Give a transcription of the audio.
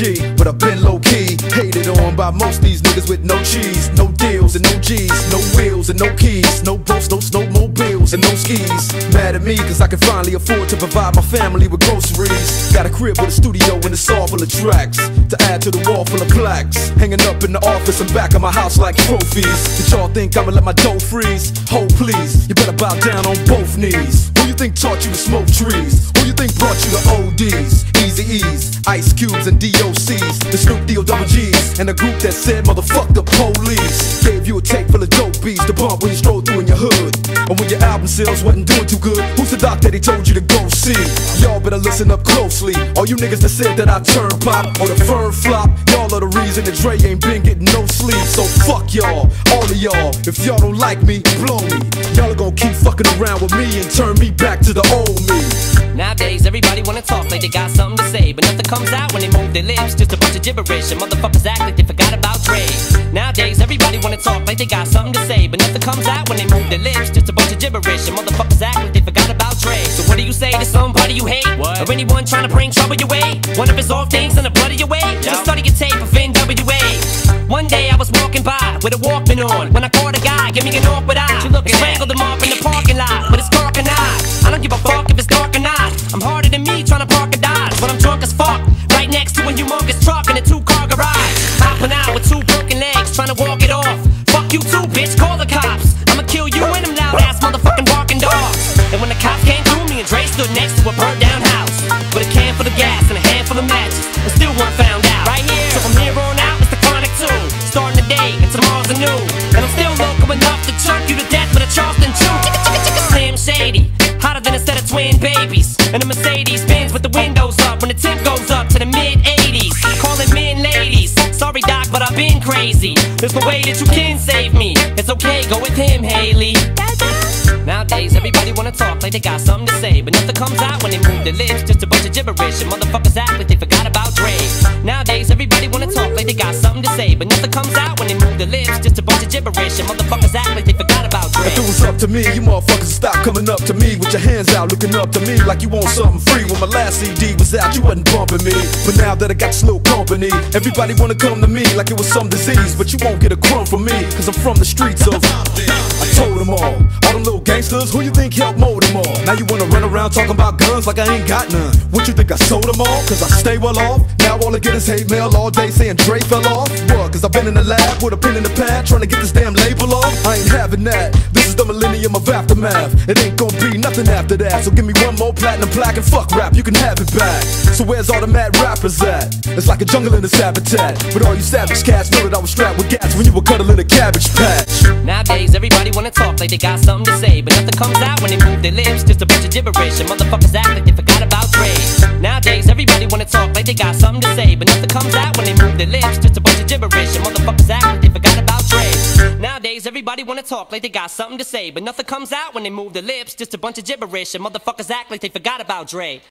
but I've been low key. Hated on by most these niggas with no cheese, no deals and no G's, no wheels and no keys, no boats, no snowmobiles and no skis. Mad at me cause I can finally afford to provide my family with groceries. Got a crib with a studio and a saw full of tracks to add to the wall full of plaques. Hanging up in the office and back of my house like trophies. Did y'all think I'ma let my dough freeze? Hold please, you better bow down on both knees. Who you think taught you to smoke trees? Who you think Ice Cubes, and DOCs. The Snoop D O double G's. And a group that said, motherfuck the police. Gave you a tape full of dope beats to bump when you stroll through in your hood. And when your album sales wasn't doing too good, who's the doc that he told you to go see? Y'all better listen up closely. All you niggas that said that I turn pop or the firm flop, y'all are the reason that Dre ain't been getting no sleep. So fuck y'all, all of y'all. If y'all don't like me, blow me. Y'all are gonna keep fucking around with me and turn me back to the old me. Nowadays, everybody wanna talk like they got something comes out when they move their lips. Just a bunch of gibberish, and motherfuckers act like they forgot about Dre. Nowadays, everybody wanna talk like they got something to say, but nothing comes out when they move their lips. Just a bunch of gibberish, and motherfuckers act like they forgot about Dre. So what do you say to somebody you hate, What? or anyone trying to bring trouble your way? One of his off things in the blood of your way. Just study your tape of NWA. One day I was walking by with a Walkman on when I caught a guy, give me an awkward eye. You looking strangled him off found out. Right here. So from here on out, it's the chronic two. Starting the day, and tomorrow's a new. And I'm still local enough to choke you to death with a Charleston chicka Slim Shady, hotter than a set of twin babies. And a Mercedes Benz with the windows up when the tint goes up to the mid 80s. Calling men ladies. Sorry, Doc, but I've been crazy. There's no way that you can save me. It's okay, go with him, Haley. Everybody wanna talk like they got something to say, but nothing comes out when they move their lips. Just a bunch of gibberish, and motherfuckers act like they forgot about Dre. Nowadays, everybody wanna talk like they got something to say, but nothing comes out when they move their lips. Just a bunch of gibberish, and motherfuckers act like they forgot about Dre. If it was up to me, you motherfuckers stop coming up to me with your hands out, looking up to me like you want something free. When my last CD was out, you wasn't bumping me. But now that I got slow company, everybody wanna come to me like it was some disease. But you won't get a crumb from me, cause I'm from the streets of. I told them all, all them little gangsters, who you think helped mold them all? Now you wanna run around talking about guns like I ain't got none. What you think I sold them all? Cause I stay well off. Now all I get is hate mail all day saying Dre fell off. What? Cause I've been in the lab with a pen in the pad trying to get this damn label off. I ain't having that. This is the millennium of aftermath. It ain't gonna be nothing after that. So give me one more platinum plaque and fuck rap, you can have it back. So where's all the mad rappers at? It's like a jungle in its habitat. But all you savage cats know that I was strapped with gas when you were cuddling everybody wanna talk like they got something to say, but nothing comes out when they move their lips. Just a bunch of gibberish, and motherfuckers act like they forgot about Dre. Nowadays, everybody wanna talk like they got something to say, but nothing comes out when they move their lips. Just a bunch of gibberish, and motherfuckers act like they forgot about Dre. Nowadays, everybody wanna talk like they got something to say, but nothing comes out when they move their lips. Just a bunch of gibberish, and motherfuckers act like they forgot about Dre.